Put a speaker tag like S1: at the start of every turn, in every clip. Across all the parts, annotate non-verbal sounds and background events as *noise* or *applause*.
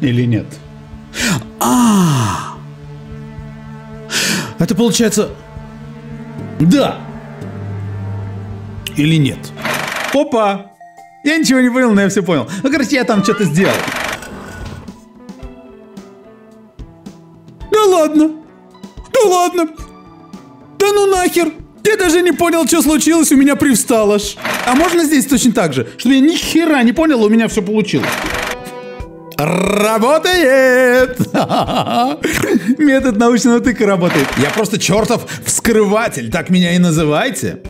S1: Или нет? А, это получается... Да. Или нет? Опа! Я ничего не понял, но я все понял. Ну, короче, я там что-то сделал. Да ладно. Да ладно. Да ну нахер. Я даже не понял, что случилось, у меня привстало ж. А можно здесь точно так же? Чтобы я ни хера не понял, у меня все получилось. Работает! *laughs* Метод научного тыка работает. Я просто чертов вскрыватель, так меня и называйте.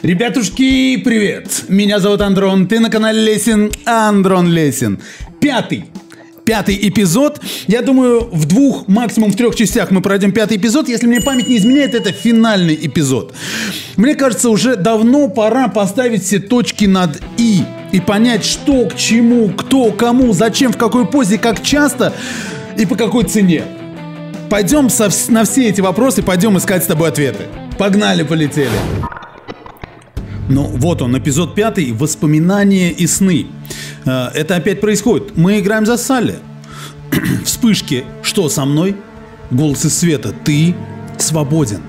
S1: Ребятушки, привет! Меня зовут Андрон, ты на канале Лесин, Андрон Лесин. Пятый пятый эпизод. Я думаю, в двух, максимум в трех частях мы пройдем пятый эпизод. Если мне память не изменяет, это финальный эпизод. Мне кажется, уже давно пора поставить все точки над «и» и понять, что к чему, кто кому, зачем, в какой позе, как часто и по какой цене. Пойдем со, на все эти вопросы, пойдем искать с тобой ответы. Погнали, полетели. Ну, вот он, эпизод пятый «Воспоминания и сны». Э, это опять происходит. Мы играем за Салли. *clears throat* Вспышки «Что со мной?» Голос из света «Ты свободен».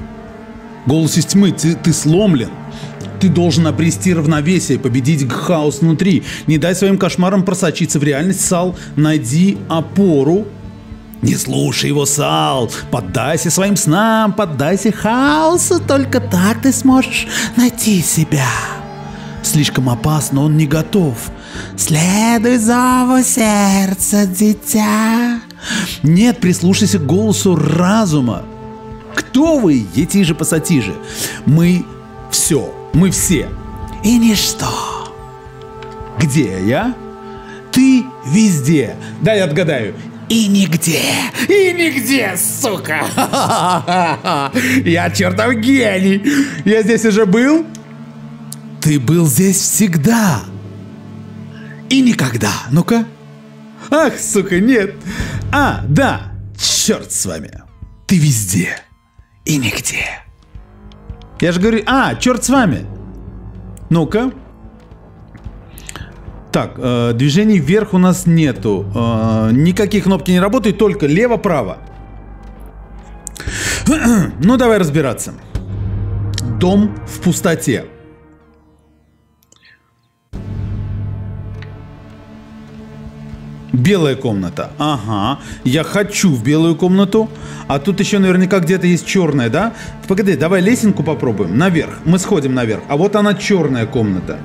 S1: Голос из тьмы «Ты, ты сломлен». Ты должен обрести равновесие, победить хаос внутри. Не дай своим кошмарам просочиться в реальность, Сал. Найди опору не слушай его, Сал. Поддайся своим снам, поддайся хаосу. Только так ты сможешь найти себя. Слишком опасно, он не готов. Следуй зову сердца, дитя. Нет, прислушайся к голосу разума. Кто вы, ети же пассатижи? Мы все, мы все. И ничто. Где я? Ты везде. Дай отгадаю. И нигде, и нигде, сука! *laughs* Я чертов гений! Я здесь уже был? Ты был здесь всегда. И никогда. Ну-ка. Ах, сука, нет. А, да. Черт с вами. Ты везде. И нигде. Я же говорю, а, черт с вами. Ну-ка. Так, э, движений вверх у нас нету. Э, никакие кнопки не работают, только лево-право. *clears throat* ну, давай разбираться. Дом в пустоте. Белая комната. Ага. Я хочу в белую комнату. А тут еще наверняка где-то есть черная, да? Погоди, давай лесенку попробуем. Наверх. Мы сходим наверх. А вот она черная комната.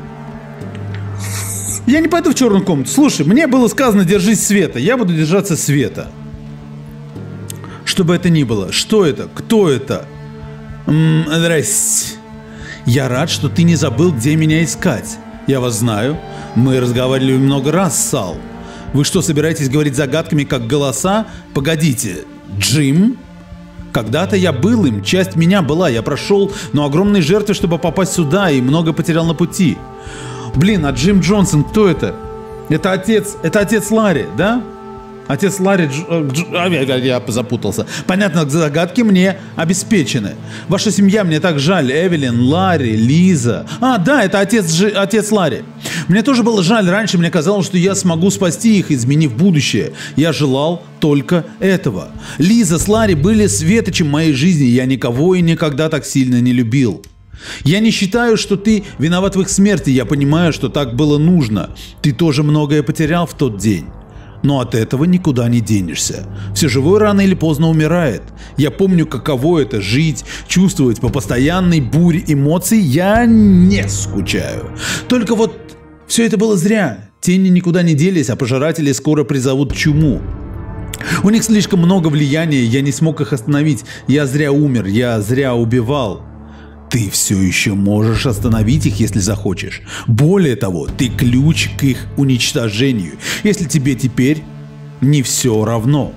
S1: Я не пойду в черную комнату. Слушай, мне было сказано, держись света. Я буду держаться света. Что бы это ни было. Что это? Кто это? М -м, здрасте. Я рад, что ты не забыл, где меня искать. Я вас знаю. Мы разговаривали много раз, Сал. Вы что, собираетесь говорить загадками, как голоса? Погодите, Джим? Когда-то я был им, часть меня была, я прошел, но огромные жертвы, чтобы попасть сюда, и много потерял на пути. Блин, а Джим Джонсон кто это? Это отец, это отец Ларри, да? Отец Ларри, Дж, э, Дж, а, я, я запутался. Понятно, загадки мне обеспечены. Ваша семья, мне так жаль. Эвелин, Ларри, Лиза. А, да, это отец, Дж, отец Ларри. Мне тоже было жаль. Раньше мне казалось, что я смогу спасти их, изменив будущее. Я желал только этого. Лиза с Ларри были светочем моей жизни. Я никого и никогда так сильно не любил. Я не считаю, что ты виноват в их смерти, я понимаю, что так было нужно. Ты тоже многое потерял в тот день. Но от этого никуда не денешься. Все живое рано или поздно умирает. Я помню, каково это жить, чувствовать по постоянной буре эмоций. Я не скучаю. Только вот все это было зря. Тени никуда не делись, а пожиратели скоро призовут чуму. У них слишком много влияния, я не смог их остановить. Я зря умер, я зря убивал. Ты все еще можешь остановить их, если захочешь. Более того, ты ключ к их уничтожению, если тебе теперь не все равно.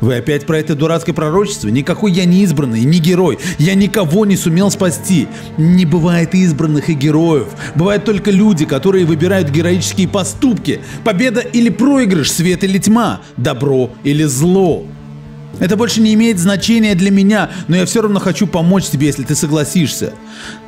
S1: Вы опять про это дурацкое пророчество? Никакой я не избранный, не герой. Я никого не сумел спасти. Не бывает избранных и героев. Бывают только люди, которые выбирают героические поступки. Победа или проигрыш, свет или тьма, добро или зло. Это больше не имеет значения для меня, но я все равно хочу помочь тебе, если ты согласишься.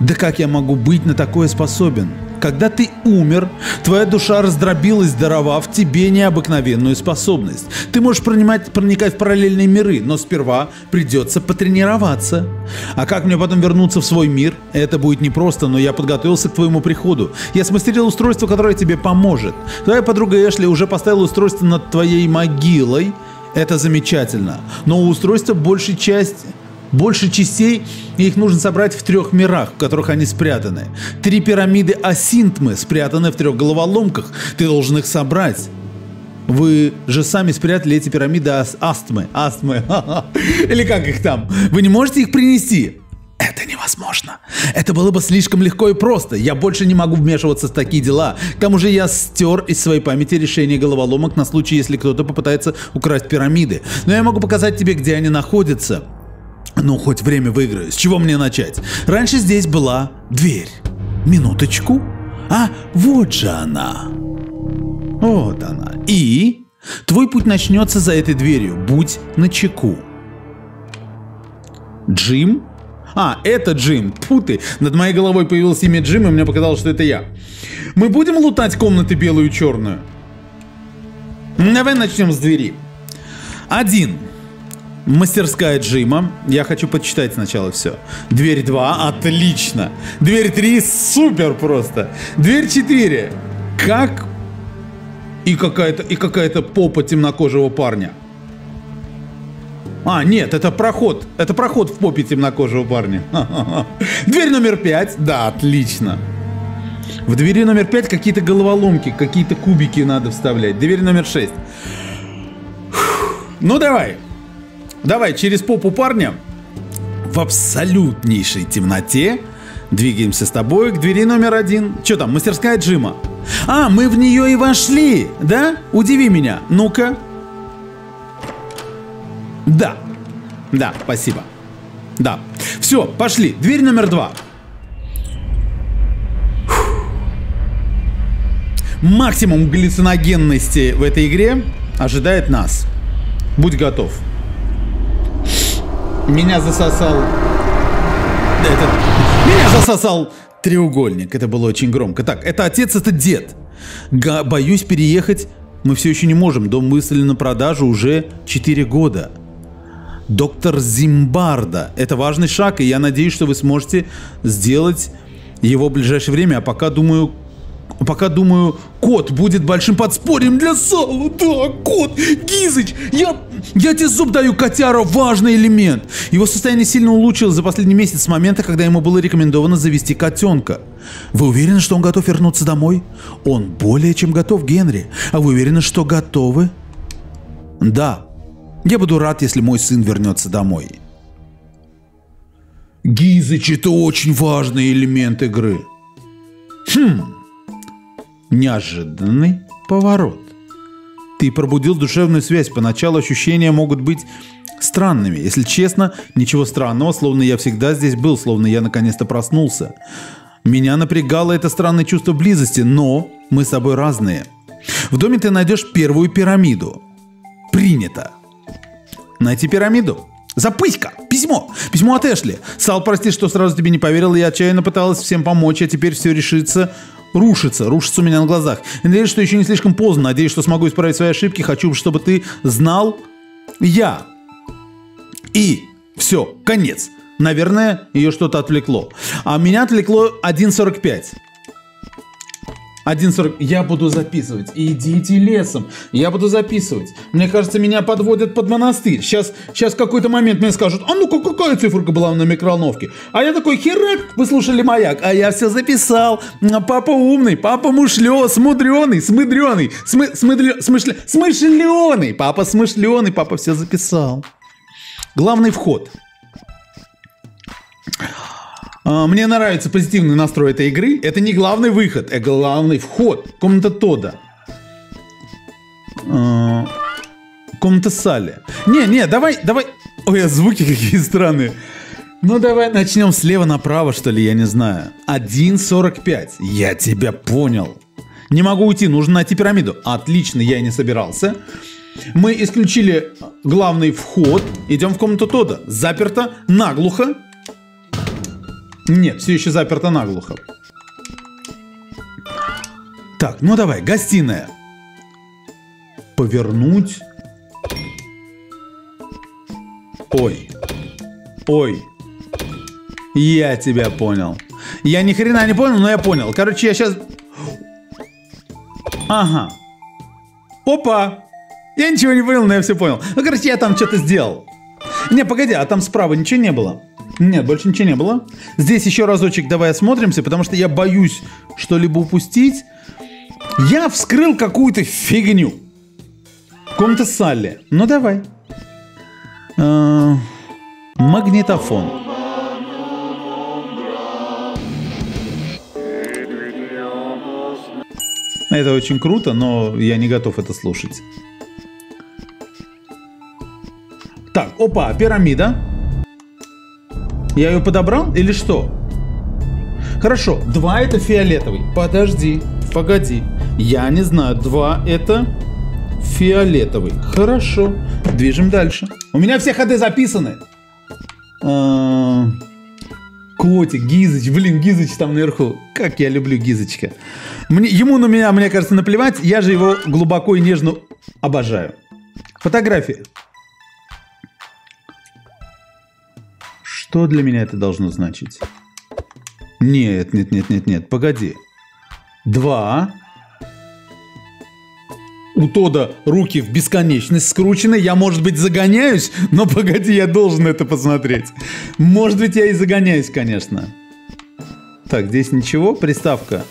S1: Да как я могу быть на такое способен? Когда ты умер, твоя душа раздробилась, даровав тебе необыкновенную способность. Ты можешь проникать, проникать в параллельные миры, но сперва придется потренироваться. А как мне потом вернуться в свой мир? Это будет непросто, но я подготовился к твоему приходу. Я смастерил устройство, которое тебе поможет. Твоя подруга Эшли уже поставила устройство над твоей могилой. Это замечательно. Но у устройства большей части больше частей, и их нужно собрать в трех мирах, в которых они спрятаны. Три пирамиды Асинтмы спрятаны в трех головоломках. Ты должен их собрать. Вы же сами спрятали эти пирамиды ас астмы. Астмы. *laughs* Или как их там? Вы не можете их принести? Это невозможно. Это было бы слишком легко и просто. Я больше не могу вмешиваться в такие дела. К тому же я стер из своей памяти решение головоломок на случай, если кто-то попытается украсть пирамиды. Но я могу показать тебе, где они находятся. Ну, хоть время выиграю. С чего мне начать? Раньше здесь была дверь. Минуточку. А, вот же она. Вот она. И твой путь начнется за этой дверью. Будь начеку. Джим? А, это Джим. Тьфу ты. Над моей головой появилось имя Джим, и мне показалось, что это я. Мы будем лутать комнаты белую и черную? Давай начнем с двери. Один. Мастерская Джима. Я хочу почитать сначала все. Дверь 2. Отлично. Дверь 3. Супер просто. Дверь 4. Как... И какая-то и какая-то попа темнокожего парня. А, нет, это проход. Это проход в попе темнокожего парня. *laughs* Дверь номер 5. Да, отлично. В двери номер 5 какие-то головоломки, какие-то кубики надо вставлять. Дверь номер 6. Ну давай. Давай, через попу парня в абсолютнейшей темноте двигаемся с тобой к двери номер один. Что там, мастерская Джима? А, мы в нее и вошли, да? Удиви меня. Ну-ка. Да. Да, спасибо. Да. Все, пошли. Дверь номер два. Максимум галлюциногенности в этой игре ожидает нас. Будь готов. Меня засосал... Этот... Меня засосал треугольник. Это было очень громко. Так, это отец, это дед. Га боюсь переехать. Мы все еще не можем. Дом выставлен на продажу уже 4 года. Доктор Зимбарда. Это важный шаг, и я надеюсь, что вы сможете сделать его в ближайшее время. А пока, думаю, Пока думаю, кот будет большим подспорьем для сала. Да, кот, Гизыч, я, я тебе зуб даю, котяра, важный элемент. Его состояние сильно улучшилось за последний месяц с момента, когда ему было рекомендовано завести котенка. Вы уверены, что он готов вернуться домой? Он более чем готов, Генри. А вы уверены, что готовы? Да. Я буду рад, если мой сын вернется домой. Гизыч – это очень важный элемент игры. Хм. Неожиданный поворот. Ты пробудил душевную связь. Поначалу ощущения могут быть странными. Если честно, ничего странного, словно я всегда здесь был, словно я наконец-то проснулся. Меня напрягало это странное чувство близости, но мы с тобой разные. В доме ты найдешь первую пирамиду. Принято. Найти пирамиду. Запыська! Письмо! Письмо от Эшли. Сал, прости, что сразу тебе не поверил, я отчаянно пыталась всем помочь, а теперь все решится рушится, рушится у меня на глазах. Надеюсь, что еще не слишком поздно, надеюсь, что смогу исправить свои ошибки, хочу, чтобы ты знал я. И все, конец. Наверное, ее что-то отвлекло. А меня отвлекло 1.45. 1.40. Я буду записывать. Идите лесом. Я буду записывать. Мне кажется, меня подводят под монастырь. Сейчас, сейчас какой-то момент мне скажут, а ну-ка, какая циферка была на микроволновке? А я такой, херак, вы слушали маяк. А я все записал. Папа умный, папа мушлё, смудреный, смыдреный, смы, смыдлё, смышле, смышленый. Папа смышленый, папа все записал. Главный вход. А, мне нравится позитивный настрой этой игры. Это не главный выход, это главный вход. Комната Тода. А, комната Салли. Не, не, давай, давай. Ой, а звуки какие странные. Ну давай начнем слева направо, что ли, я не знаю. 1.45. Я тебя понял. Не могу уйти, нужно найти пирамиду. Отлично, я и не собирался. Мы исключили главный вход. Идем в комнату Тода. Заперто наглухо. Нет, все еще заперто наглухо. Так, ну давай, гостиная. Повернуть. Ой. Ой. Я тебя понял. Я ни хрена не понял, но я понял. Короче, я сейчас... Ага. Опа! Я ничего не понял, но я все понял. Ну, короче, я там что-то сделал. Не, погоди, а там справа ничего не было? Нет, больше ничего не было. Здесь еще разочек давай осмотримся, потому что я боюсь что-либо упустить. Я вскрыл какую-то фигню. Комната Салли. Ну, давай. Э, магнитофон. Это очень круто, но я не готов это слушать. Так, опа, пирамида. Я ее подобрал или что? Хорошо, два это фиолетовый. Подожди, погоди. Я не знаю, два это фиолетовый. Хорошо, движем дальше. У меня все ходы записаны. А, котик, Гизыч, блин, Гизыч там наверху. Как я люблю Гизочка. Мне, ему на меня, мне кажется, наплевать. Я же его глубоко и нежно обожаю. Фотография. Что для меня это должно значить? Нет, нет, нет, нет, нет, погоди. Два. У Тода руки в бесконечность скручены. Я, может быть, загоняюсь, но погоди, я должен это посмотреть. Может быть, я и загоняюсь, конечно. Так, здесь ничего. Приставка.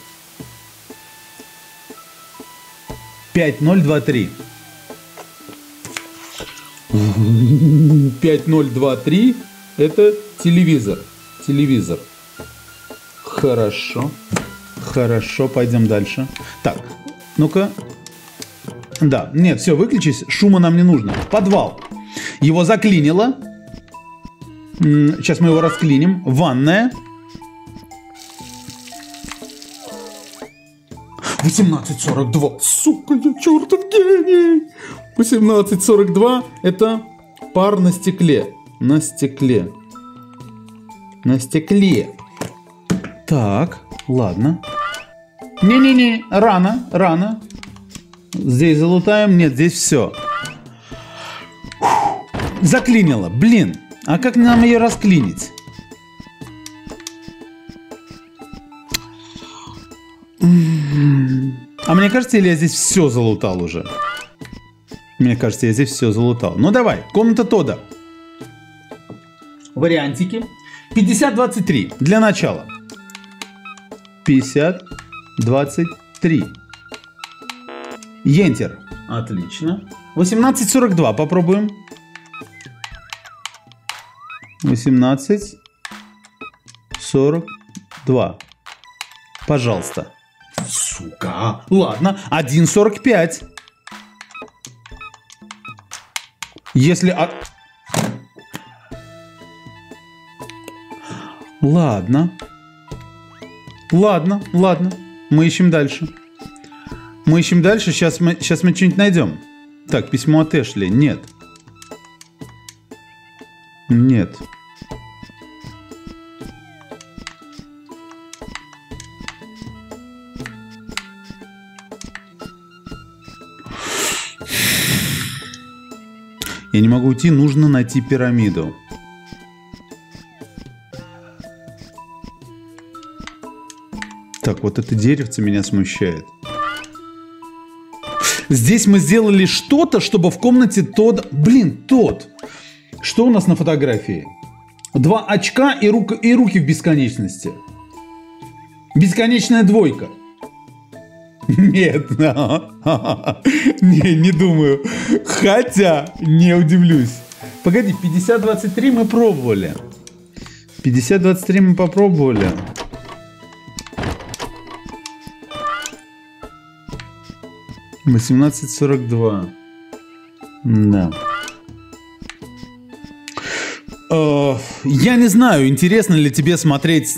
S1: 5023. 5023 это телевизор. Телевизор. Хорошо. Хорошо, пойдем дальше. Так, ну-ка. Да, нет, все, выключись. Шума нам не нужно. Подвал. Его заклинило. Сейчас мы его расклиним. Ванная. 18.42. Сука, я чертов гений. 18.42 это пар на стекле на стекле. На стекле. Так, ладно. Не-не-не, рано, рано. Здесь залутаем. Нет, здесь все. Заклинило. Блин, а как нам ее расклинить? А мне кажется, или я здесь все залутал уже? Мне кажется, я здесь все залутал. Ну давай, комната Тода вариантики. 50-23 для начала. 50-23. Ентер. Отлично. 18.42 попробуем. 18.42. Пожалуйста. Сука. Ладно. 1.45. Если... Ладно. Ладно, ладно. Мы ищем дальше. Мы ищем дальше. Сейчас мы, сейчас мы что-нибудь найдем. Так, письмо от Эшли. Нет. Нет. Я не могу уйти, нужно найти пирамиду. Так, вот это деревце меня смущает. Здесь мы сделали что-то, чтобы в комнате тот... Блин, тот. Что у нас на фотографии? Два очка и, рука, и руки в бесконечности. Бесконечная двойка. Нет, *laughs* не, не думаю. Хотя, не удивлюсь. Погоди, 50-23 мы пробовали. 50-23 мы попробовали. 18.42. Да. Э, я не знаю, интересно ли тебе смотреть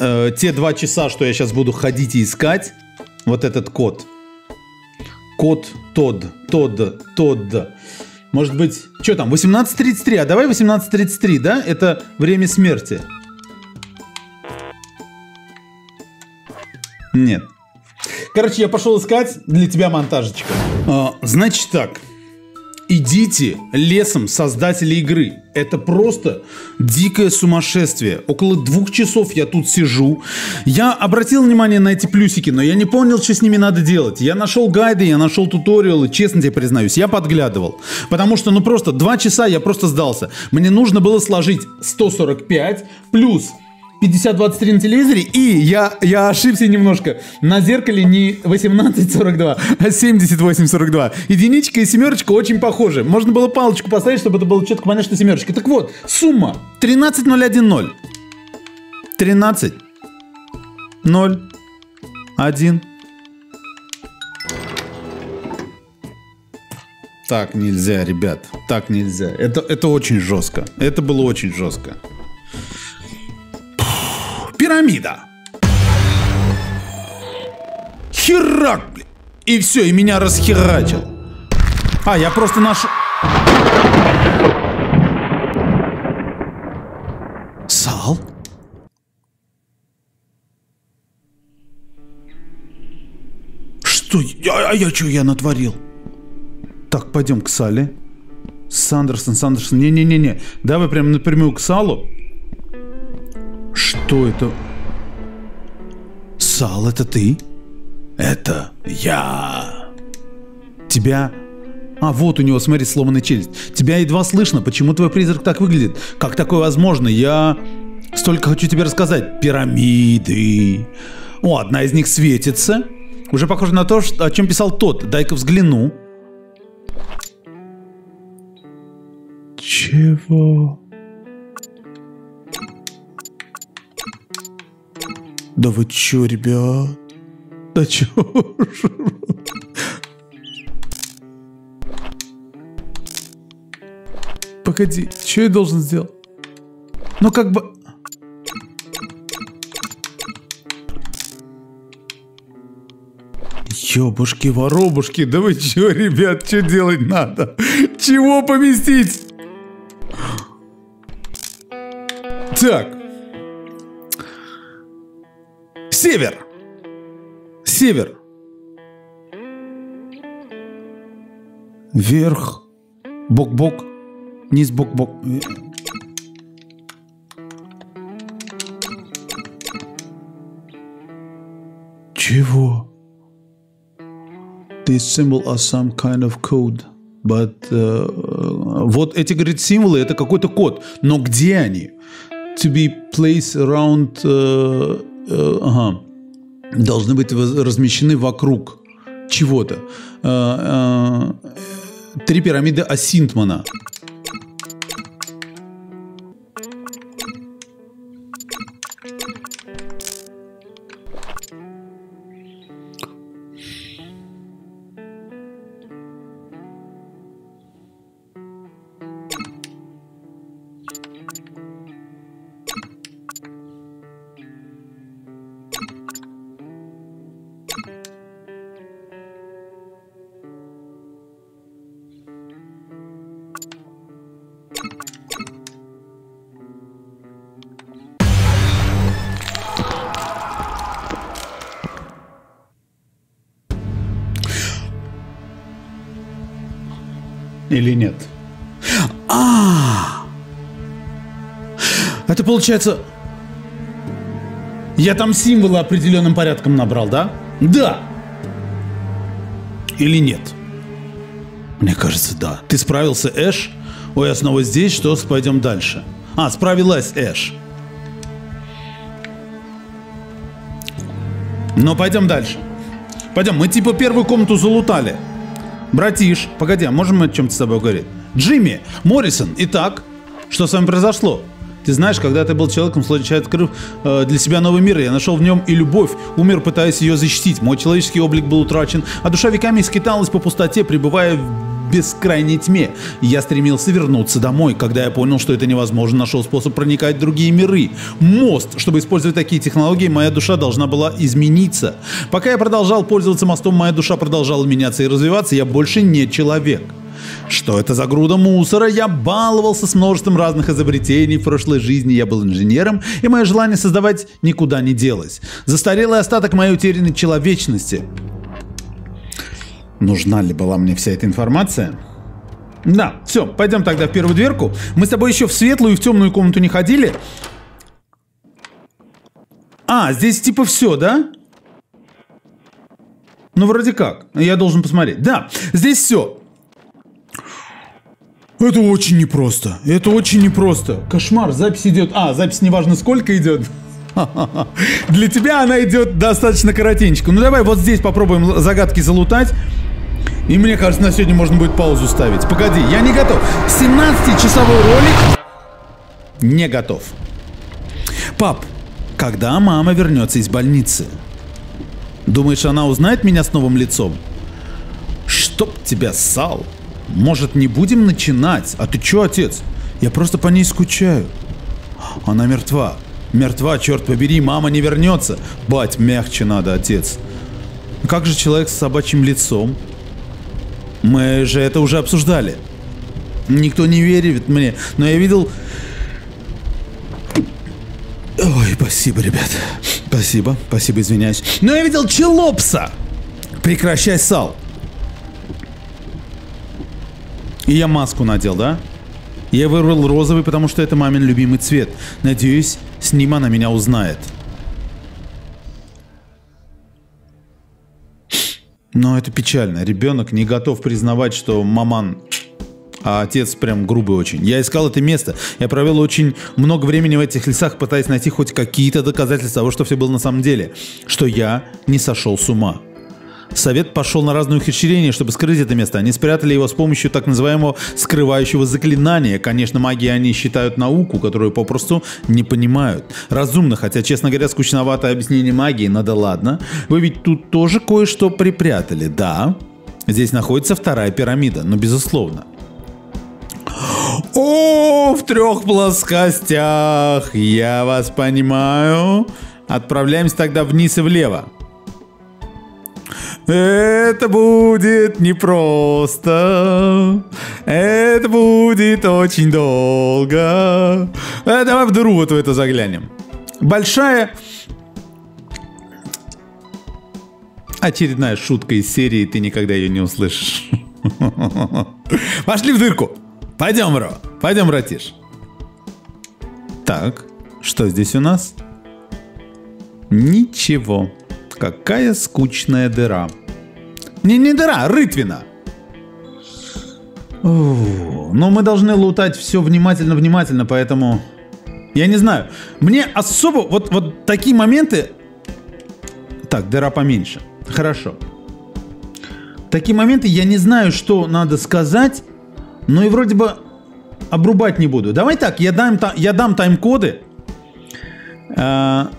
S1: э, те два часа, что я сейчас буду ходить и искать. Вот этот код. Код Тодд, Тодд, Тодд. Может быть, что там, 18.33, а давай 18.33, да? Это время смерти. Нет. Короче, я пошел искать для тебя монтажечка. А, значит так. Идите лесом создатели игры. Это просто дикое сумасшествие. Около двух часов я тут сижу. Я обратил внимание на эти плюсики, но я не понял, что с ними надо делать. Я нашел гайды, я нашел туториалы, честно тебе признаюсь, я подглядывал. Потому что, ну просто два часа я просто сдался. Мне нужно было сложить 145 плюс 5023 на телевизоре, и я, я ошибся немножко. На зеркале не 1842, а 7842. Единичка и семерочка очень похожи. Можно было палочку поставить, чтобы это было четко понятно, что семерочка. Так вот, сумма 13010. 13 0 1 Так нельзя, ребят. Так нельзя. Это, это очень жестко. Это было очень жестко. Пирамида. Херак, И все, и меня расхерачил. А, я просто наш... Сал? Что? А, а я что я натворил? Так, пойдем к Сале. Сандерсон, Сандерсон. Не-не-не-не. Давай прям напрямую к Салу. Что это? Сал, это ты? Это я. Тебя... А, вот у него, смотри, сломанная челюсть. Тебя едва слышно. Почему твой призрак так выглядит? Как такое возможно? Я столько хочу тебе рассказать. Пирамиды. О, одна из них светится. Уже похоже на то, о чем писал тот. Дай-ка взгляну. Чего? Да вы чё, ребят? Да чё? Погоди, что я должен сделать? Ну как бы... Ёбушки, воробушки, да вы чё, ребят, что делать надо? Чего поместить? Так, Север. Север. Вверх. Бок-бок. Низ бок-бок. Чего? This symbol are some kind of code. But, uh, вот эти, говорит, символы, это какой-то код. Но где они? To be placed around uh, э, ага, должны быть размещены вокруг чего-то. Э, э, три пирамиды Асинтмана. Или нет? А, это получается... Я там символы определенным порядком набрал, да? Да. Или нет? Мне кажется, да. Ты справился, Эш? Ой, я снова здесь, что пойдем дальше. А, справилась Эш. Но пойдем дальше. Пойдем, мы типа первую комнату залутали. Братиш, погоди, а можем мы о чем-то с тобой говорить? Джимми, Моррисон, итак, что с вами произошло? Ты знаешь, когда ты был человеком, случайно открыв э, для себя новый мир, я нашел в нем и любовь, умер, пытаясь ее защитить. Мой человеческий облик был утрачен, а душа веками скиталась по пустоте, пребывая в бескрайней тьме. Я стремился вернуться домой. Когда я понял, что это невозможно, нашел способ проникать в другие миры. Мост. Чтобы использовать такие технологии, моя душа должна была измениться. Пока я продолжал пользоваться мостом, моя душа продолжала меняться и развиваться. Я больше не человек. Что это за груда мусора? Я баловался с множеством разных изобретений. В прошлой жизни я был инженером, и мое желание создавать никуда не делось. Застарелый остаток моей утерянной человечности. Нужна ли была мне вся эта информация? Да, все, пойдем тогда в первую дверку. Мы с тобой еще в светлую и в темную комнату не ходили. А, здесь типа все, да? Ну, вроде как. Я должен посмотреть. Да, здесь все. Это очень непросто. Это очень непросто. Кошмар, запись идет. А, запись неважно сколько идет. *laughs* Для тебя она идет достаточно коротенько. Ну давай вот здесь попробуем загадки залутать. И мне кажется, на сегодня можно будет паузу ставить. Погоди, я не готов. 17-часовой ролик не готов. Пап, когда мама вернется из больницы? Думаешь, она узнает меня с новым лицом? Чтоб тебя ссал. Может, не будем начинать? А ты чё, отец? Я просто по ней скучаю. Она мертва. Мертва, черт побери, мама не вернется. Бать, мягче надо, отец. Как же человек с собачьим лицом? Мы же это уже обсуждали. Никто не верит мне, но я видел... Ой, спасибо, ребят. Спасибо, спасибо, извиняюсь. Но я видел Челопса! Прекращай, Сал. И я маску надел, да? Я выбрал розовый, потому что это мамин любимый цвет. Надеюсь, с ним она меня узнает. Но это печально. Ребенок не готов признавать, что маман а отец прям грубый очень. Я искал это место. Я провел очень много времени в этих лесах, пытаясь найти хоть какие-то доказательства того, что все было на самом деле. Что я не сошел с ума. Совет пошел на разные ухищрения, чтобы скрыть это место. Они спрятали его с помощью так называемого скрывающего заклинания. Конечно, магии они считают науку, которую попросту не понимают. Разумно, хотя, честно говоря, скучноватое объяснение магии, но да ладно. Вы ведь тут тоже кое-что припрятали, да? Здесь находится вторая пирамида, но безусловно. О, в трех плоскостях. Я вас понимаю. Отправляемся тогда вниз и влево. Это будет непросто. Это будет очень долго. А давай в дыру вот в эту заглянем. Большая... Очередная шутка из серии, ты никогда ее не услышишь. *laughs* Пошли в дырку. Пойдем, Ро. Пойдем, Ратиш. Так, что здесь у нас? Ничего. Какая скучная дыра. Не, не дыра, а рытвина. но мы должны лутать все внимательно-внимательно, поэтому... Я не знаю. Мне особо... Вот, вот такие моменты... Так, дыра поменьше. Хорошо. Такие моменты я не знаю, что надо сказать, но и вроде бы обрубать не буду. Давай так, я дам, я дам тайм-коды. А,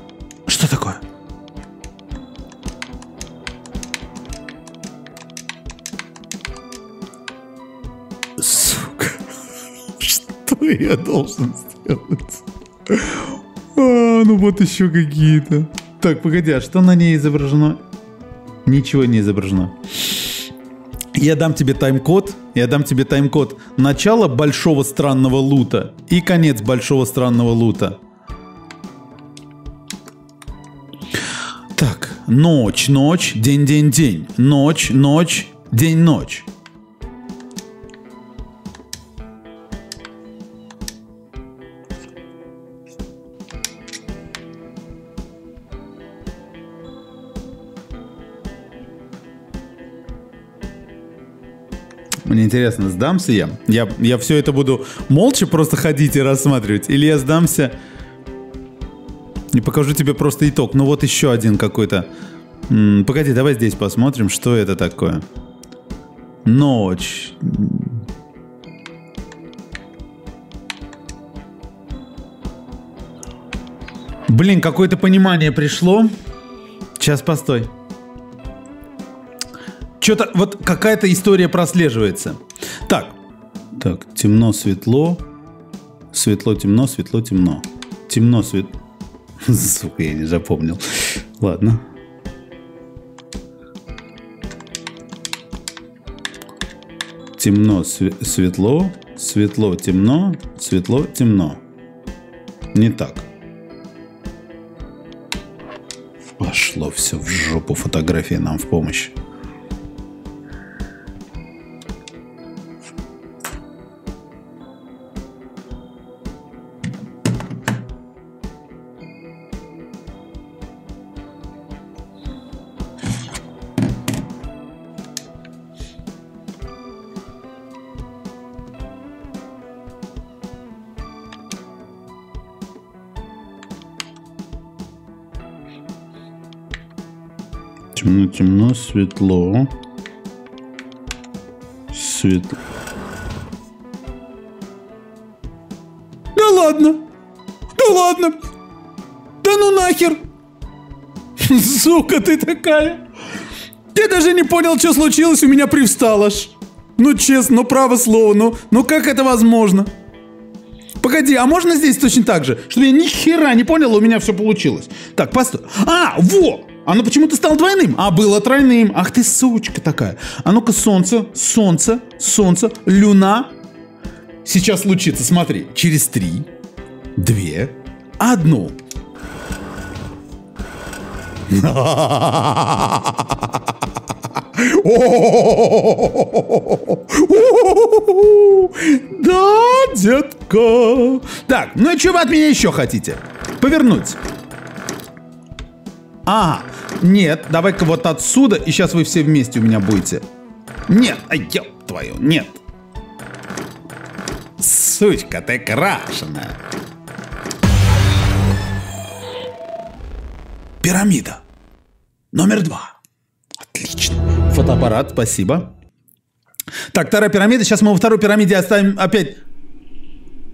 S1: что такое? Я должен сделать? А, ну вот еще какие-то. Так, погоди, а что на ней изображено? Ничего не изображено. Я дам тебе тайм-код. Я дам тебе тайм-код начала большого странного лута и конец большого странного лута. Так, ночь, ночь, день, день, день. Ночь, ночь, день, ночь. Мне интересно, сдамся я? Я, я все это буду молча просто ходить и рассматривать? Или я сдамся и покажу тебе просто итог? Ну вот еще один какой-то. М-м, погоди, давай здесь посмотрим, что это такое. Ночь. Блин, какое-то понимание пришло. Сейчас, постой что-то, вот какая-то история прослеживается. Так, темно, светло. Светло, темно, светло, темно. Темно, свет... *laughs* Сука, я не запомнил. Ладно. Темно, све- светло, светло, темно, светло, темно. Не так. Пошло все в жопу, фотография нам в помощь. Темно, светло. Светло. Да ладно! Да ладно! Да ну нахер! *laughs* Сука ты такая! Я даже не понял, что случилось, у меня привстал аж. Ну честно, ну право слово, ну, ну как это возможно? Погоди, а можно здесь точно так же? Чтобы я ни хера не понял, у меня все получилось. Так, постой. А, во! Оно почему-то стало двойным, а было тройным. Ах ты сучка такая. А ну-ка солнце, солнце, солнце, люна. Сейчас случится, смотри. Через три, две, одну. *laughs* Да, детка. Так, ну и что вы от меня еще хотите? Повернуть. А, нет, давай-ка вот отсюда, и сейчас вы все вместе у меня будете. Нет, а ёб твою, нет. Сучка ты крашеная. Пирамида. Номер два. Отлично. Фотоаппарат, спасибо. Так, вторая пирамида. Сейчас мы во второй пирамиде оставим опять...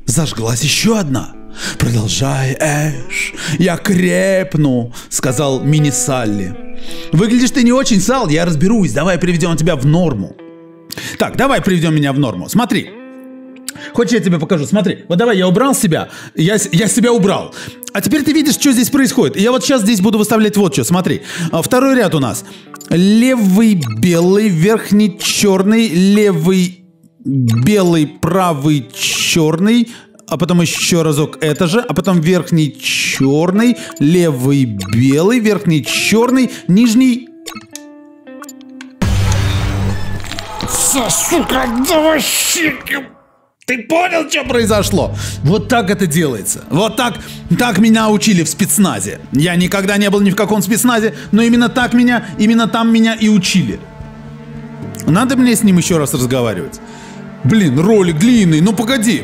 S1: Зажглась еще одна. Продолжай, Эш, я крепну, сказал мини Салли. Выглядишь ты не очень, Сал, я разберусь, давай приведем тебя в норму. Так, давай приведем меня в норму. Смотри, Хочешь, я тебе покажу? Смотри, вот давай, я убрал себя, я, я себя убрал. А теперь ты видишь, что здесь происходит. Я вот сейчас здесь буду выставлять вот что, смотри. А, Второй ряд у нас. Левый белый, верхний черный, левый белый, правый черный, а потом еще разок это же, а потом верхний черный, левый белый, верхний черный, нижний... Сука, да вообще... Ты понял, что произошло? Вот так это делается. Вот так, так меня учили в спецназе. Я никогда не был ни в каком спецназе, но именно так меня, именно там меня и учили. Надо мне с ним еще раз разговаривать. Блин, ролик длинный, ну погоди.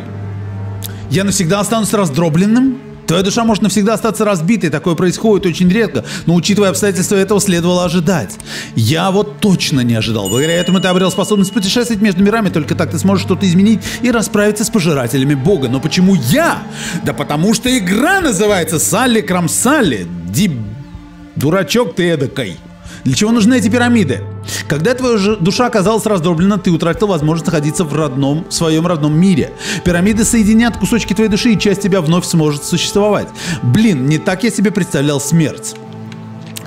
S1: Я навсегда останусь раздробленным? Твоя душа может навсегда остаться разбитой, такое происходит очень редко, но учитывая обстоятельства этого следовало ожидать. Я вот точно не ожидал. Благодаря этому ты обрел способность путешествовать между мирами, только так ты сможешь что-то изменить и расправиться с пожирателями Бога. Но почему я? Да потому что игра называется Салли Крамсалли. Ди... Дурачок ты эдакой. Для чего нужны эти пирамиды? Когда твоя душа оказалась раздроблена, ты утратил возможность находиться в родном, в своем родном мире. Пирамиды соединят кусочки твоей души, и часть тебя вновь сможет существовать. Блин, не так я себе представлял смерть.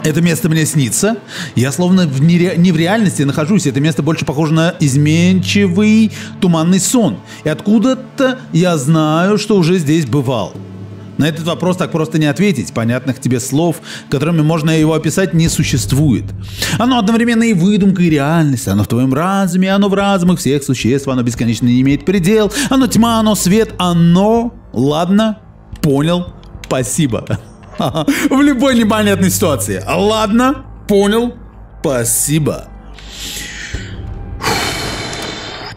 S1: Это место мне снится. Я словно в нере... не в реальности нахожусь. Это место больше похоже на изменчивый туманный сон. И откуда-то я знаю, что уже здесь бывал. На этот вопрос так просто не ответить. Понятных тебе слов, которыми можно его описать, не существует. Оно одновременно и выдумка, и реальность. Оно в твоем разуме, оно в разумах всех существ. Оно бесконечно не имеет предел. Оно тьма, оно свет, оно... Ладно, понял, спасибо. *laughs* В любой непонятной ситуации. Ладно, понял, спасибо.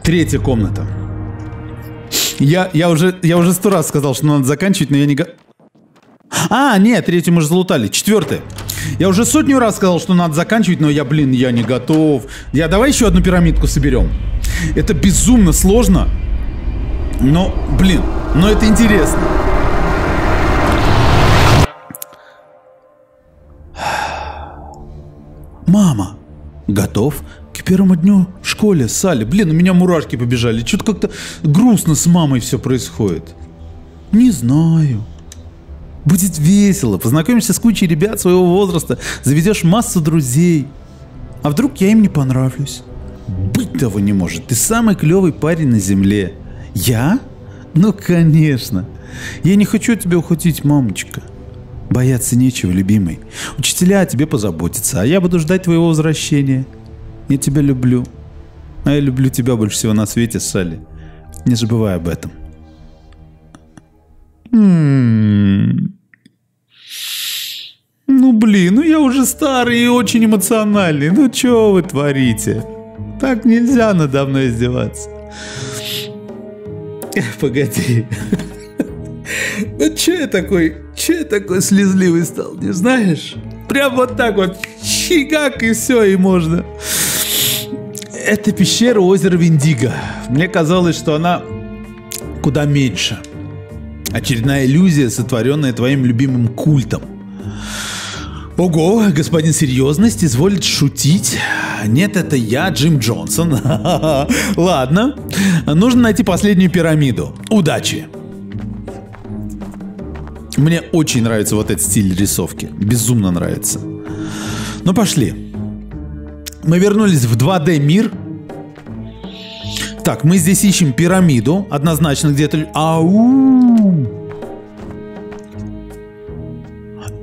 S1: Третья комната. Я, я, уже, я уже сто раз сказал, что надо заканчивать, но я не... А, нет, третью мы же залутали. Четвертая. Я уже сотню раз сказал, что надо заканчивать, но я, блин, я не готов. Я давай еще одну пирамидку соберем. Это безумно сложно. Но, блин, но это интересно. Мама, готов первому дню в школе, Салли, блин, у меня мурашки побежали. Что-то как-то грустно с мамой все происходит. Не знаю. Будет весело, познакомишься с кучей ребят своего возраста, заведешь массу друзей. А вдруг я им не понравлюсь? Быть того не может. Ты самый клевый парень на земле. Я? Ну, конечно. Я не хочу тебя уходить, мамочка. Бояться нечего, любимый. Учителя о тебе позаботятся, а я буду ждать твоего возвращения. Я тебя люблю. А я люблю тебя больше всего на свете, Салли. Не забывай об этом. Ну блин, ну я уже старый и очень эмоциональный. Ну что вы творите? Так нельзя надо мной издеваться. Погоди. Ну че я такой, че я такой слезливый стал, не знаешь? Прям вот так вот, чигак и все, и можно. Это пещера озера Виндиго. Мне казалось, что она куда меньше. Очередная иллюзия, сотворенная твоим любимым культом. Ого, господин серьезность, изволит шутить. Нет, это я, Джим Джонсон. *laughs* Ладно, нужно найти последнюю пирамиду. Удачи! Мне очень нравится вот этот стиль рисовки. Безумно нравится. Ну, пошли. Мы вернулись в 2D мир. Так, мы здесь ищем пирамиду. Однозначно где-то... Ау!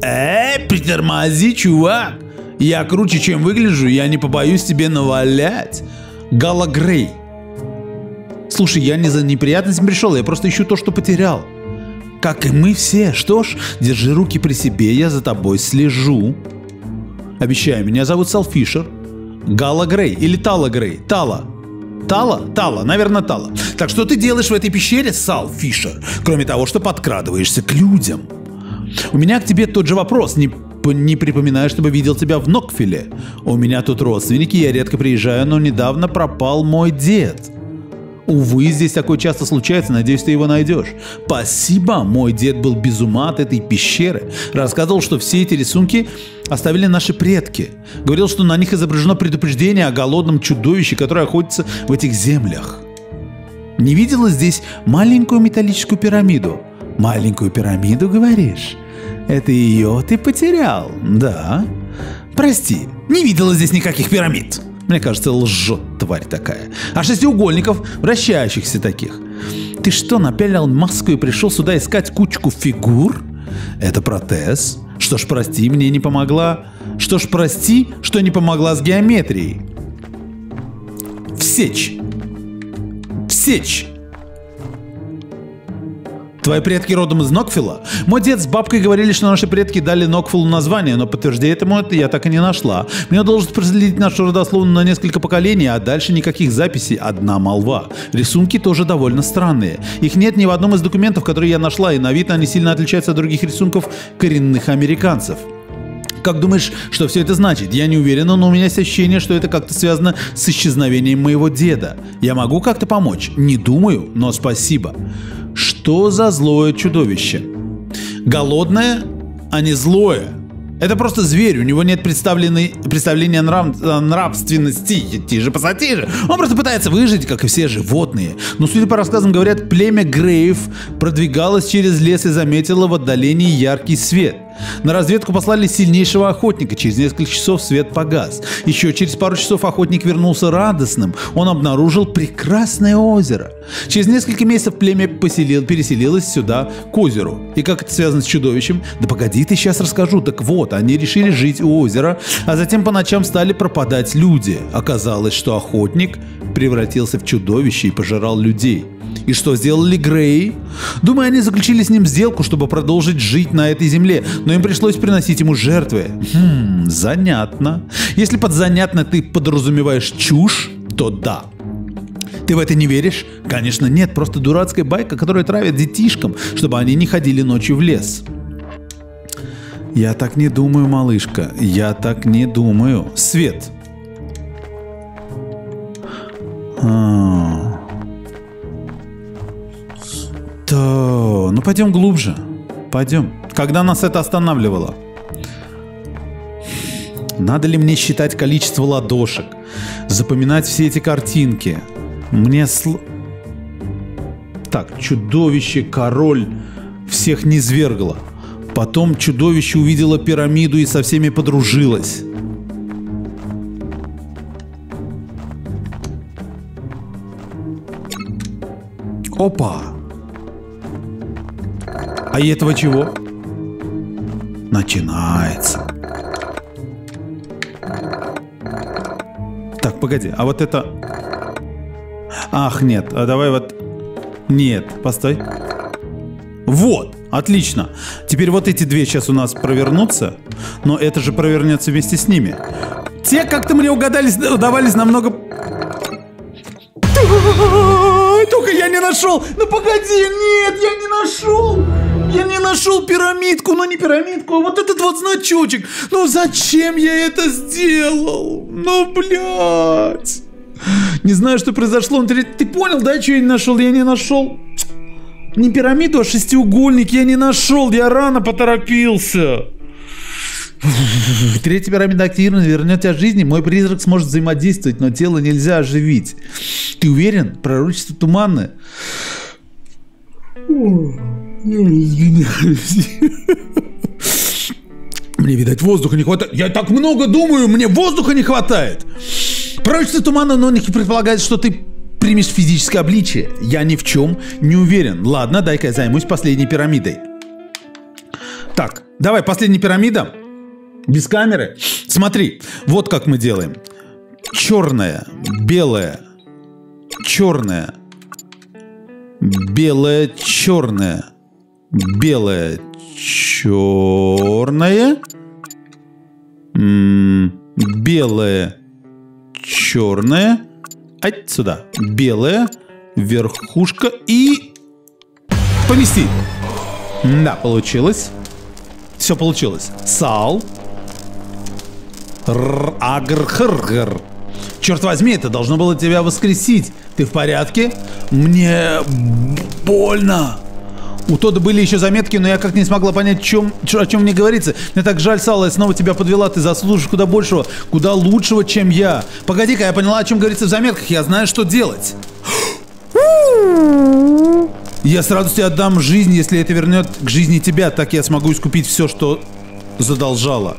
S1: Эй, притормози, чувак! Я круче, чем выгляжу, я не побоюсь тебе навалять. Гала Грей. Слушай, я не за неприятностями пришел, я просто ищу то, что потерял. Как и мы все. Что ж, держи руки при себе, я за тобой слежу. Обещаю, меня зовут Сал Фишер. Гала Грей или Тала Грей? Тала. Тала? Тала, наверное, Тала. Так что ты делаешь в этой пещере, Сал Фишер, кроме того, что подкрадываешься к людям? У меня к тебе тот же вопрос. Не, не припоминаю, чтобы видел тебя в Нокфиле. У меня тут родственники, я редко приезжаю, но недавно пропал мой дед. Увы, здесь такое часто случается, надеюсь, ты его найдешь. Спасибо, мой дед был без ума от этой пещеры. Рассказывал, что все эти рисунки оставили наши предки. Говорил, что на них изображено предупреждение о голодном чудовище, которое охотится в этих землях. Не видела здесь маленькую металлическую пирамиду? Маленькую пирамиду, говоришь? Это ее ты потерял, да? Прости, не видела здесь никаких пирамид. Мне кажется, лжет тварь такая. А шестиугольников, вращающихся таких. Ты что, напялил маску и пришел сюда искать кучку фигур? Это протез. Что ж, прости, мне не помогла. Что ж, прости, что не помогла с геометрией. Всечь. Всечь. Твои предки родом из Нокфила? Мой дед с бабкой говорили, что наши предки дали Нокфилу название, но подтверждение этому это я так и не нашла. Мне удалось проследить нашу родословную на несколько поколений, а дальше никаких записей, одна молва. Рисунки тоже довольно странные. Их нет ни в одном из документов, которые я нашла, и на вид они сильно отличаются от других рисунков коренных американцев. Как думаешь, что все это значит? Я не уверена, но у меня есть ощущение, что это как-то связано с исчезновением моего деда. Я могу как-то помочь? Не думаю, но спасибо. Что за злое чудовище? Голодное, а не злое. Это просто зверь, у него нет представления нрав, нравственности, тише пассатижи. Он просто пытается выжить, как и все животные. Но, судя по рассказам, говорят, племя Грейв продвигалось через лес и заметило в отдалении яркий свет. На разведку послали сильнейшего охотника. Через несколько часов свет погас. Еще через пару часов охотник вернулся радостным. Он обнаружил прекрасное озеро. Через несколько месяцев племя поселил, переселилось сюда, к озеру. И как это связано с чудовищем? Да погоди, ты сейчас расскажу. Так вот, они решили жить у озера, а затем по ночам стали пропадать люди. Оказалось, что охотник превратился в чудовище и пожирал людей. И что сделали Грей? Думаю, они заключили с ним сделку, чтобы продолжить жить на этой земле, но им пришлось приносить ему жертвы. Хм, занятно. Если под занятно ты подразумеваешь чушь, то да. Ты в это не веришь? Конечно нет, просто дурацкая байка, которая травит детишкам, чтобы они не ходили ночью в лес. Я так не думаю, малышка. Я так не думаю. Свет. А, то, ну пойдем глубже. Пойдем. Когда нас это останавливало? Надо ли мне считать количество ладошек? запоминать все эти картинки. Мне сл... Так, чудовище, король всех не звергло. Потом чудовище увидело пирамиду и со всеми подружилось. Опа! А этого чего? Начинается. Так, погоди, а вот это... Ах, нет, а давай вот... Нет, постой. Вот, отлично. Теперь вот эти две сейчас у нас провернутся, но это же провернется вместе с ними. Те как-то мне угадались, удавались намного... Только я не нашел! Ну погоди, нет, я не нашел! Я не нашел пирамидку, ну не пирамидку, а вот этот вот значочек. Ну зачем я это сделал? Ну, блядь. Не знаю, что произошло. Ты, ты понял, да, что я не нашел? Я не нашел не пирамиду, а шестиугольник. Я не нашел, я рано поторопился. Третья пирамида активирована, вернет тебя жизни. Мой призрак сможет взаимодействовать, но тело нельзя оживить. Ты уверен? Пророчество туманное. Мне, видать, воздуха не хватает. Я так много думаю, мне воздуха не хватает. Пророчество тумана, но не предполагает, что ты примешь физическое обличие. Я ни в чем не уверен. Ладно, дай-ка я займусь последней пирамидой. Так, давай, последняя пирамида. Без камеры. Смотри, вот как мы делаем. Черная, белая, черная, белая, черная, белая, черная, белая, черная, ать сюда, белая, верхушка и помести. Да, получилось. Все получилось. Сал. Агр-хр-гр. Черт возьми, это должно было тебя воскресить. Ты в порядке? Мне больно. У Тода были еще заметки, но я как не смогла понять, чем, о чем мне говорится. Мне так жаль, Сала, я снова тебя подвела. Ты заслужишь куда большего, куда лучшего, чем я. Погоди-ка, я поняла, о чем говорится в заметках. Я знаю, что делать. Я с радостью отдам жизнь, если это вернет к жизни тебя. Так я смогу искупить все, что задолжала.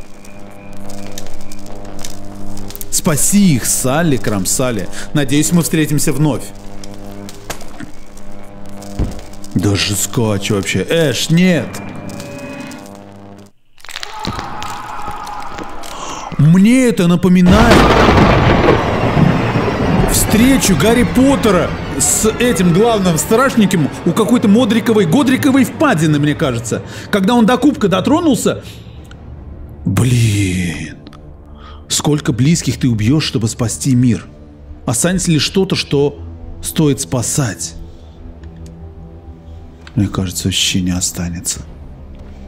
S1: Спаси их, Салли, Крамсали. Надеюсь, мы встретимся вновь. Даже скач вообще. Эш, нет! Мне это напоминает встречу Гарри Поттера с этим главным страшником у какой-то Модриковой, Годриковой впадины, мне кажется. Когда он до кубка дотронулся... Блин. Сколько близких ты убьешь, чтобы спасти мир? Останется ли что-то, что стоит спасать? Мне кажется, вообще не останется.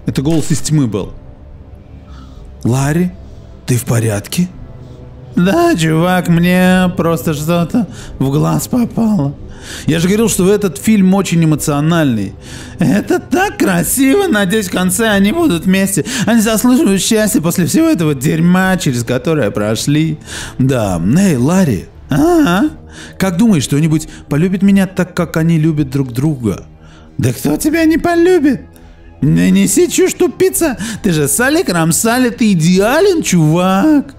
S1: Это голос из тьмы был. Ларри, ты в порядке? Да, чувак, мне просто что-то в глаз попало. Я же говорил, что этот фильм очень эмоциональный. Это так красиво. Надеюсь, в конце они будут вместе. Они заслуживают счастья после всего этого дерьма, через которое прошли. Да, эй, Ларри, а, -а. как думаешь, что-нибудь полюбит меня так, как они любят друг друга? Да кто тебя не полюбит? Не неси чушь тупица. Ты же Салик Рамсали, ты идеален, чувак.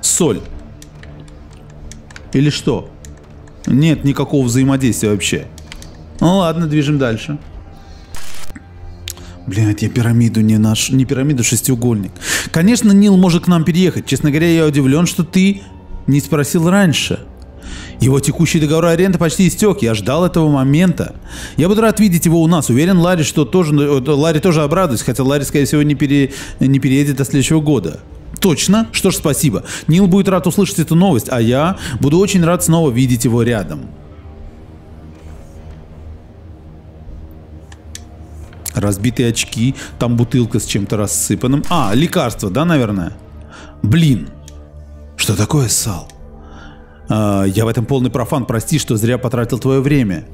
S1: Соль. Или что? Нет никакого взаимодействия вообще. Ну ладно, движем дальше. Блядь, я пирамиду не наш, не пирамиду, шестиугольник. Конечно, Нил может к нам переехать. Честно говоря, я удивлен, что ты не спросил раньше. Его текущий договор аренды почти истек. Я ждал этого момента. Я буду рад видеть его у нас. Уверен, Ларри, что тоже, э, Ларри тоже обрадуется, хотя Ларри, скорее всего, не, пере, не переедет до следующего года. Точно? Что ж, спасибо. Нил будет рад услышать эту новость, а я буду очень рад снова видеть его рядом. Разбитые очки, там бутылка с чем-то рассыпанным. А, лекарство, да, наверное? Блин, что такое сал? А, я в этом полный профан, прости, что зря потратил твое время.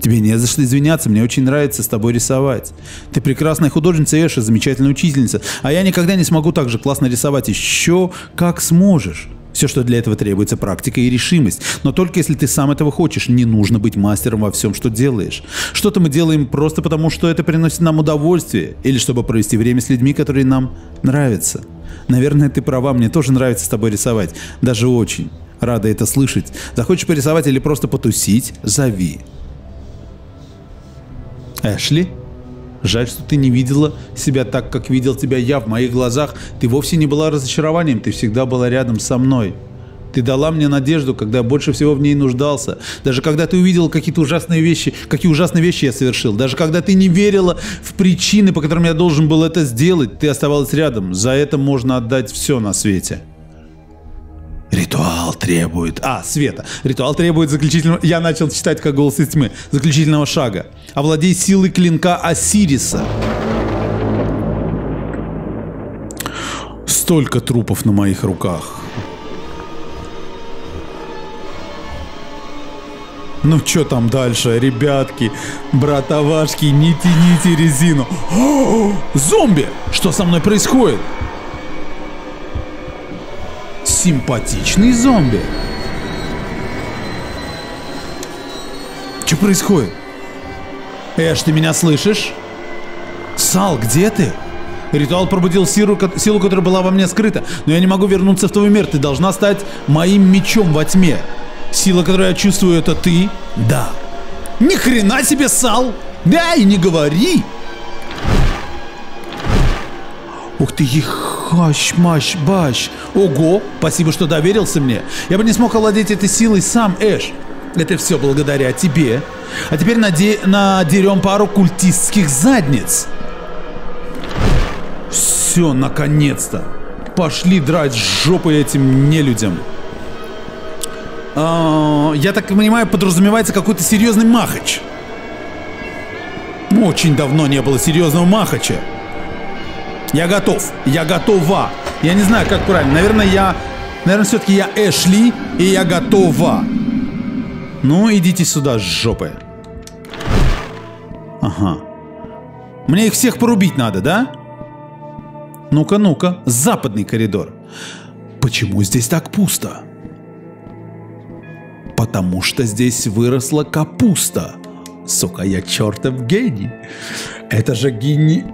S1: Тебе не за что извиняться, мне очень нравится с тобой рисовать. Ты прекрасная художница Эша, замечательная учительница, а я никогда не смогу так же классно рисовать. Еще как сможешь. Все, что для этого требуется, практика и решимость. Но только если ты сам этого хочешь, не нужно быть мастером во всем, что делаешь. Что-то мы делаем просто потому, что это приносит нам удовольствие, или чтобы провести время с людьми, которые нам нравятся. Наверное, ты права, мне тоже нравится с тобой рисовать. Даже очень. Рада это слышать. Захочешь порисовать или просто потусить, зови. Эшли? Жаль, что ты не видела себя так, как видел тебя я в моих глазах. Ты вовсе не была разочарованием, ты всегда была рядом со мной. Ты дала мне надежду, когда я больше всего в ней нуждался. Даже когда ты увидела какие-то ужасные вещи, какие ужасные вещи я совершил. Даже когда ты не верила в причины, по которым я должен был это сделать, ты оставалась рядом. За это можно отдать все на свете. Ритуал требует... А, Света. Ритуал требует заключительного... Я начал читать как голос из тьмы. Заключительного шага. Овладей силой клинка Осириса. Столько трупов на моих руках. Ну что там дальше, ребятки, братовашки, не тяните резину. О, зомби! Что со мной происходит? Симпатичный зомби. Что происходит? Эш, ты меня слышишь? Сал, где ты? Ритуал пробудил силу, силу, которая была во мне скрыта, но я не могу вернуться в твой мир. Ты должна стать моим мечом во тьме. Сила, которую я чувствую, это ты? Да. Ни хрена себе, Сал! Да, и не говори! Ух ты, хаш, маш, баш. Ого, спасибо, что доверился мне. Я бы не смог овладеть этой силой сам, Эш. Это все благодаря тебе. А теперь наде надерем пару культистских задниц. Все, наконец-то. Пошли драть жопы этим нелюдям. А, я так понимаю, подразумевается какой-то серьезный махач. Очень давно не было серьезного махача. Я готов. Я готова. Я не знаю, как правильно. Наверное, я... Наверное, все-таки я Эшли, и я готова. Ну, идите сюда, жопы. Ага. Мне их всех порубить надо, да? Ну-ка, ну-ка. Западный коридор. Почему здесь так пусто? Потому что здесь выросла капуста. Сука, я чертов гений. Это же гений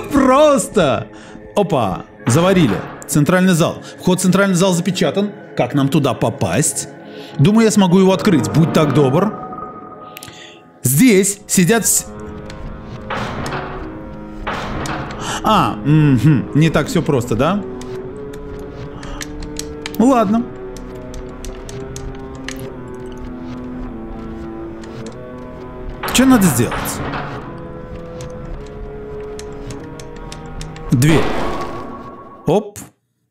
S1: просто! Опа, заварили. Центральный зал. Вход в центральный зал запечатан. Как нам туда попасть? Думаю, я смогу его открыть. Будь так добр. Здесь сидят... А, угу. не так все просто, да? Ну ладно. Что надо сделать? Дверь. Оп.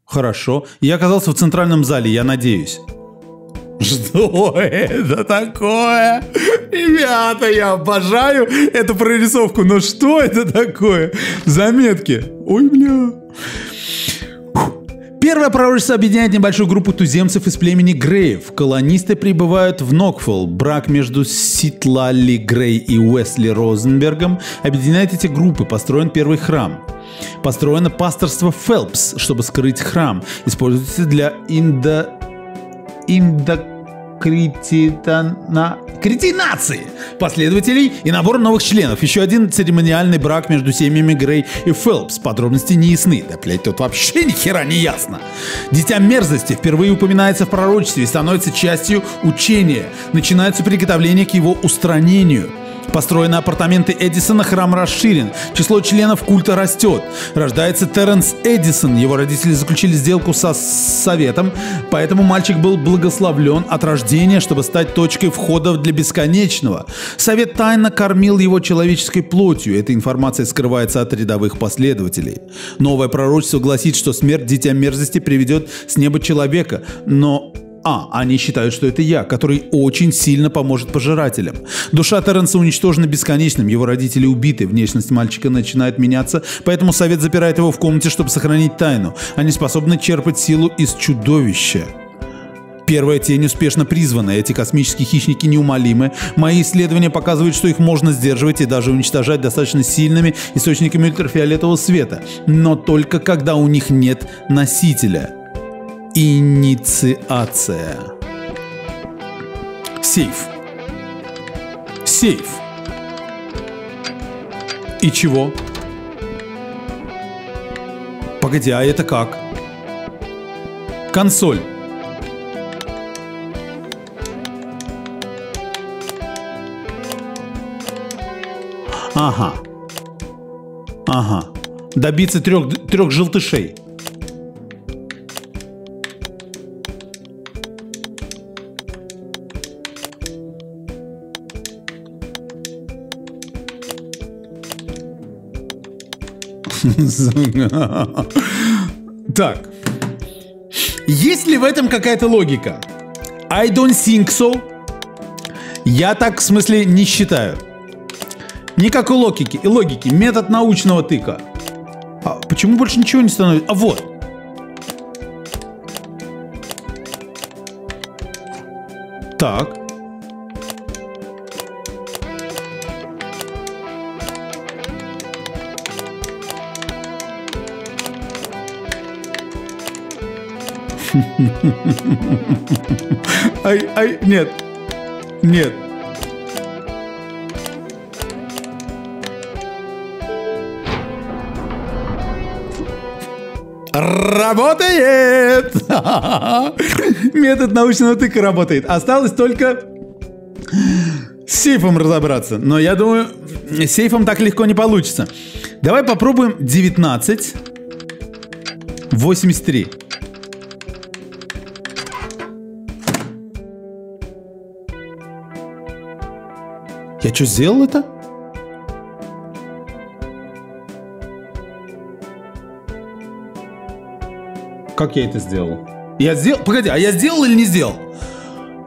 S1: Хорошо. Я оказался в центральном зале, я надеюсь. Что это такое? Ребята, я обожаю эту прорисовку, но что это такое? Заметки. Ой, бля. Первое пророчество объединяет небольшую группу туземцев из племени Греев. Колонисты прибывают в Нокфолл. Брак между Ситлалли Грей и Уэсли Розенбергом объединяет эти группы. Построен первый храм. Построено пасторство Фелпс, чтобы скрыть храм. Используется для индо... индокритина... Кретинации последователей и набор новых членов. Еще один церемониальный брак между семьями Грей и Фелпс. Подробности не ясны. Да, блядь, тут вообще ни хера не ясно. Дитя мерзости впервые упоминается в пророчестве и становится частью учения. Начинается приготовление к его устранению. Построены апартаменты Эдисона, храм расширен. Число членов культа растет. Рождается Терренс Эдисон. Его родители заключили сделку со Советом, поэтому мальчик был благословлен от рождения, чтобы стать точкой входа для бесконечного. Совет тайно кормил его человеческой плотью. Эта информация скрывается от рядовых последователей. Новое пророчество гласит, что смерть Дитя Мерзости приведет с неба человека, но а, они считают, что это я, который очень сильно поможет пожирателям. Душа Терренса уничтожена бесконечным, его родители убиты, внешность мальчика начинает меняться, поэтому совет запирает его в комнате, чтобы сохранить тайну. Они способны черпать силу из чудовища. Первая тень успешно призвана, эти космические хищники неумолимы. Мои исследования показывают, что их можно сдерживать и даже уничтожать достаточно сильными источниками ультрафиолетового света, но только когда у них нет носителя. Инициация. Сейф. Сейф. И чего? Погоди, а это как? Консоль. Ага. Ага. Добиться трех, трех желтышей. *laughs* Так. Есть ли в этом какая-то логика? I don't think so. Я так, в смысле, не считаю. Никакой логики. И логики. Метод научного тыка. А почему больше ничего не становится? А вот. Так. Ай, ай, нет. Нет. Работает! *laughs* Метод научного тыка работает. Осталось только с сейфом разобраться. Но я думаю, с сейфом так легко не получится. Давай попробуем 19 83. Я что, сделал это? Как я это сделал? Я сделал... Погоди, а я сделал или не сделал?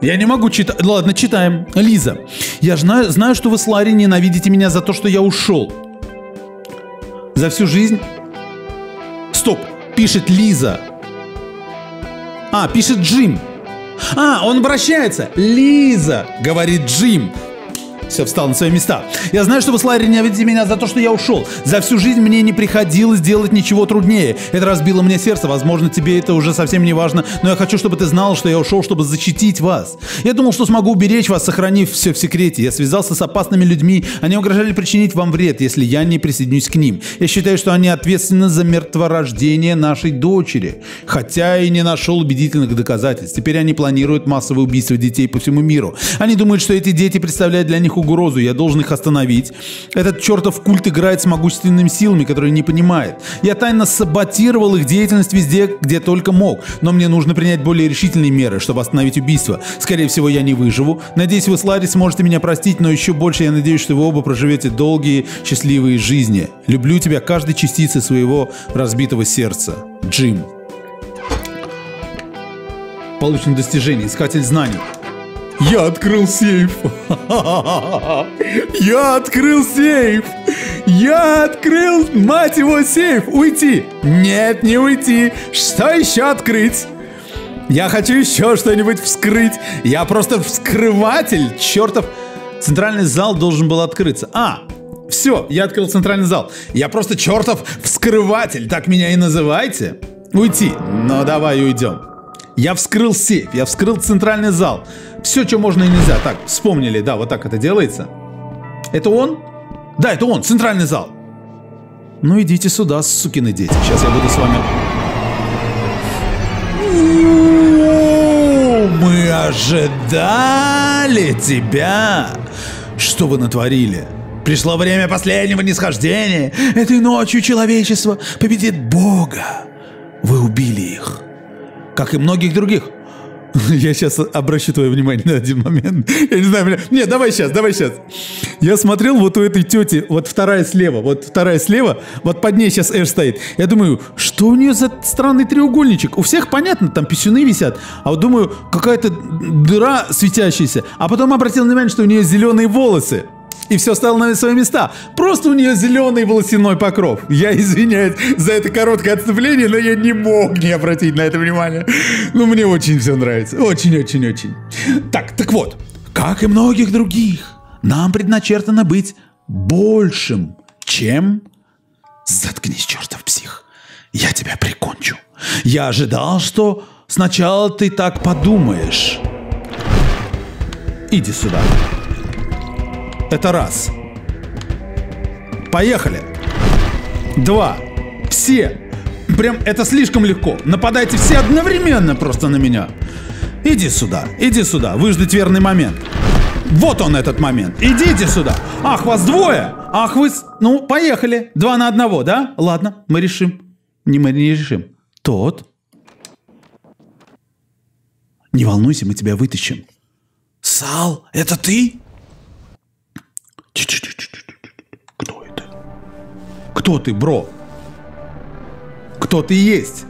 S1: Я не могу читать. Ладно, читаем. Лиза, я знаю, знаю, что вы с Ларри ненавидите меня за то, что я ушел. За всю жизнь... Стоп, пишет Лиза. А, пишет Джим. А, он обращается. Лиза, говорит Джим. Все встал на свои места. Я знаю, что вы с Ларри ненавидите меня за то, что я ушел. За всю жизнь мне не приходилось делать ничего труднее. Это разбило мне сердце. Возможно, тебе это уже совсем не важно, но я хочу, чтобы ты знал, что я ушел, чтобы защитить вас. Я думал, что смогу уберечь вас, сохранив все в секрете. Я связался с опасными людьми. Они угрожали причинить вам вред, если я не присоединюсь к ним. Я считаю, что они ответственны за мертворождение нашей дочери. Хотя и не нашел убедительных доказательств. Теперь они планируют массовое убийство детей по всему миру. Они думают, что эти дети представляют для них угрозу, я должен их остановить. Этот чертов культ играет с могущественными силами, которые не понимает. Я тайно саботировал их деятельность везде, где только мог, но мне нужно принять более решительные меры, чтобы остановить убийство. Скорее всего, я не выживу. Надеюсь, вы с Ларри сможете меня простить, но еще больше я надеюсь, что вы оба проживете долгие, счастливые жизни. Люблю тебя каждой частицей своего разбитого сердца. Джим. Получено достижение. Искатель знаний. Я открыл сейф. *laughs* Я открыл сейф. Я открыл, мать его, сейф. Уйти. Нет, не уйти. Что еще открыть? Я хочу еще что-нибудь вскрыть. Я просто вскрыватель. Чертов. Центральный зал должен был открыться. А, все, я открыл центральный зал. Я просто чертов вскрыватель. Так меня и называйте. Уйти. Ну, давай уйдем. Я вскрыл сейф, я вскрыл центральный зал. Все, что можно и нельзя. Так, вспомнили, да, вот так это делается. Это он? Да, это он, центральный зал. Ну идите сюда, сукины дети. Сейчас я буду с вами... Мы ожидали тебя. Что вы натворили? Пришло время последнего нисхождения. Этой ночью человечество победит Бога. Вы убили их как и многих других. *laughs* Я сейчас обращу твое внимание на один момент. *laughs* Я не знаю, бля. Не, давай сейчас, давай сейчас. Я смотрел вот у этой тети, вот вторая слева, вот вторая слева, вот под ней сейчас Эш стоит. Я думаю, что у нее за странный треугольничек? У всех понятно, там писюны висят. А вот думаю, какая-то дыра светящаяся. А потом обратил внимание, что у нее зеленые волосы и все стало на свои места. Просто у нее зеленый волосяной покров. Я извиняюсь за это короткое отступление, но я не мог не обратить на это внимание. Ну, мне очень все нравится. Очень-очень-очень. Так, так вот, как и многих других, нам предначертано быть большим, чем... Заткнись, чертов псих. Я тебя прикончу. Я ожидал, что сначала ты так подумаешь. Иди сюда. Это раз. Поехали. Два. Все. Прям это слишком легко. Нападайте все одновременно просто на меня. Иди сюда, иди сюда, выждать верный момент. Вот он этот момент. Идите сюда. Ах, вас двое. Ах, вы... Ну, поехали. Два на одного, да? Ладно, мы решим. Не мы не решим. Тот. Не волнуйся, мы тебя вытащим. Сал, это ты? Кто ты, бро? Кто ты есть?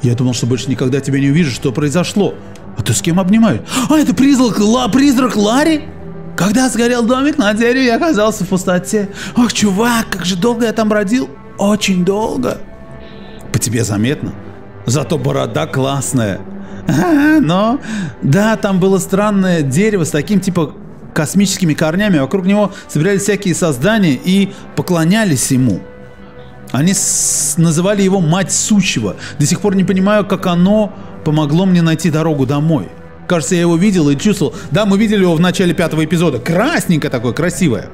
S1: Я думал, что больше никогда тебя не увижу. Что произошло? А ты с кем обнимаешь? А, это призрак, ла, призрак Ларри? Когда сгорел домик на дереве, я оказался в пустоте. Ох, чувак, как же долго я там бродил. Очень долго. По тебе заметно. Зато борода классная. А, но, да, там было странное дерево с таким типа космическими корнями. Вокруг него собирались всякие создания и поклонялись ему. Они называли его «мать сущего». До сих пор не понимаю, как оно помогло мне найти дорогу домой. Кажется, я его видел и чувствовал. Да, мы видели его в начале пятого эпизода. Красненькое такое, красивое.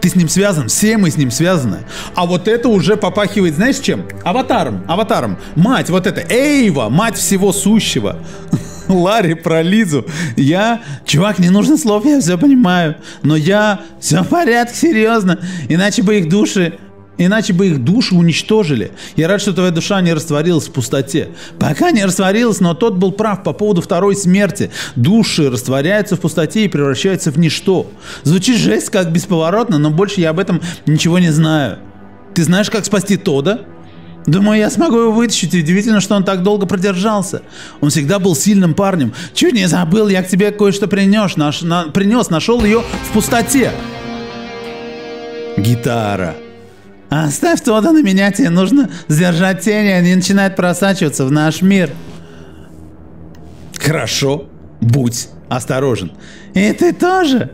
S1: Ты с ним связан, все мы с ним связаны. А вот это уже попахивает, знаешь чем? Аватаром, аватаром. Мать, вот это, Эйва, мать всего сущего. *laughs* Ларри про Лизу. Я, чувак, не нужно слов, я все понимаю. Но я, все в порядке, серьезно. Иначе бы их души Иначе бы их души уничтожили. Я рад, что твоя душа не растворилась в пустоте. Пока не растворилась, но тот был прав по поводу второй смерти. Души растворяются в пустоте и превращаются в ничто. Звучит жесть как бесповоротно, но больше я об этом ничего не знаю. Ты знаешь, как спасти Тода? Думаю, я смогу его вытащить. Удивительно, что он так долго продержался. Он всегда был сильным парнем. Чуть не забыл, я к тебе кое-что принес. Наш, на, принес, нашел ее в пустоте. Гитара. Оставь Тода на меня, тебе нужно сдержать тени, они начинают просачиваться в наш мир. Хорошо, будь осторожен. И ты тоже.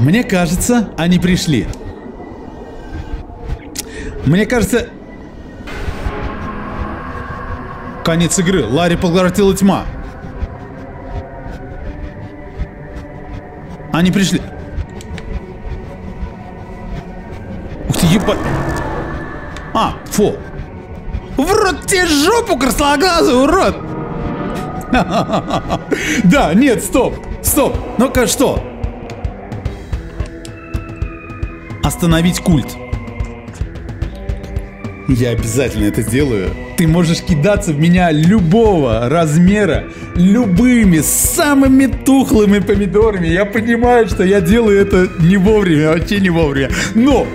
S1: Мне кажется, они пришли. Мне кажется... Конец игры. Ларри поглотила тьма. Они пришли. Еба... А, фу. В рот тебе жопу, красноглазый урод! *laughs* Да, нет, стоп, стоп. Ну-ка, что? Остановить культ. Я обязательно это сделаю. Ты можешь кидаться в меня любого размера, любыми, самыми тухлыми помидорами. Я понимаю, что я делаю это не вовремя, вообще не вовремя. Но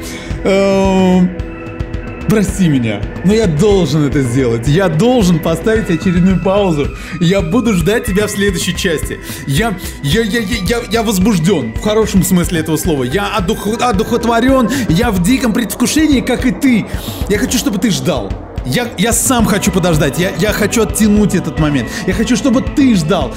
S1: прости меня, но я должен это сделать. Я должен поставить очередную паузу. Я буду ждать тебя в следующей части. Я, я, я, я, я, я возбужден, в хорошем смысле этого слова. Я одух, одухотворен, я в диком предвкушении, как и ты. Я хочу, чтобы ты ждал. Я, я сам хочу подождать. Я, я хочу оттянуть этот момент. Я хочу, чтобы ты ждал.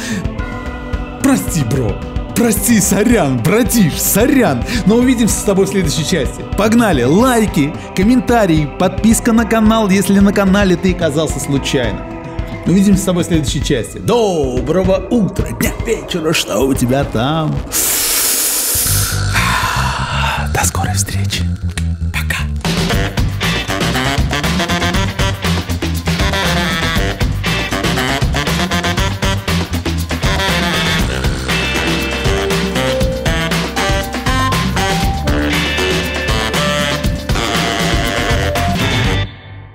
S1: Прости, бро. Прости, сорян, братиш, сорян. Но увидимся с тобой в следующей части. Погнали, лайки, комментарии, подписка на канал, если на канале ты оказался случайно. Увидимся с тобой в следующей части. Доброго утра, дня, вечера, что у тебя там?